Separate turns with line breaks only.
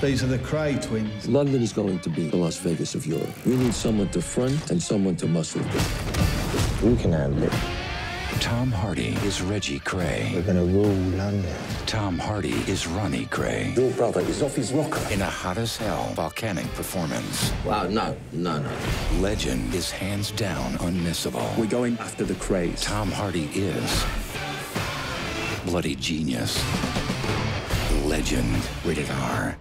These are the Kray twins.
London is going to be the Las Vegas of Europe. We need someone to front and someone to muscle.
We can handle it.
Tom Hardy is Reggie Kray.
We're gonna rule London.
Tom Hardy is Ronnie Kray.
Your brother is off his rocker.
In a hot as hell volcanic performance.
Wow, no, no, no.
Legend is hands down unmissable.
We're going after the Krays.
Tom Hardy is bloody genius. Legend. Rated R.